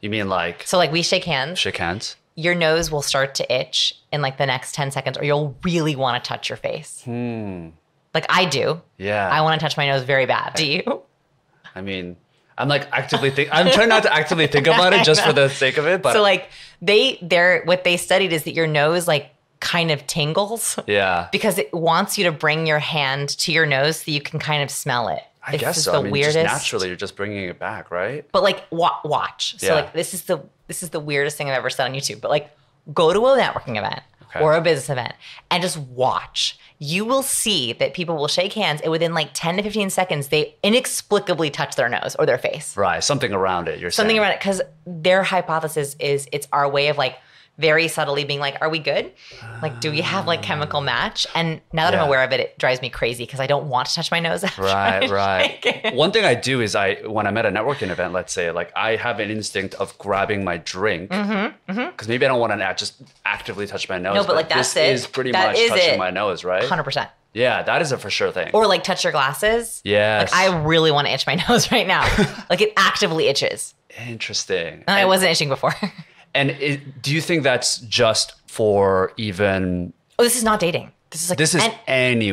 You mean like So like we shake hands, shake hands? your nose will start to itch in like the next 10 seconds or you'll really want to touch your face. Hmm. Like I do. Yeah. I want to touch my nose very bad. Do you? I mean, I'm like actively think. I'm trying not to actively think about it just for the sake of it, but So like they they're what they studied is that your nose like kind of tingles yeah. because it wants you to bring your hand to your nose so you can kind of smell it. I This guess so. the I mean, weirdest. just naturally, you're just bringing it back, right? But like wa- watch. So Yeah. like this is the this is the weirdest thing I've ever said on YouTube. But like go to a networking event Okay. or a business event and just watch. You will see that people will shake hands and within like 10 to 15 seconds they inexplicably touch their nose or their face. Right. Something around it. You're saying Something saying. around it because their hypothesis is it's our way of like very subtly being like, are we good? Like, do we have like chemical ah. match? And now that Yeah. I'm aware of it, it drives me crazy because I don't want to touch my nose. Right, right. One thing I do is I, when I'm at a networking event, let's say, like I have an instinct of grabbing my drink mm-hmm, mm-hmm. because maybe I don't want to just actively touch my nose. No, but, like, that's this it. is pretty That much is touching it. my nose, right? 100%. Yeah, that is a for sure thing. Or like touch your glasses. yes. Like I really want to itch my nose right now. like it actively itches. Interesting. And I wasn't itching before. And it, do you think that's just for even? Oh, this is not dating. This is like This is any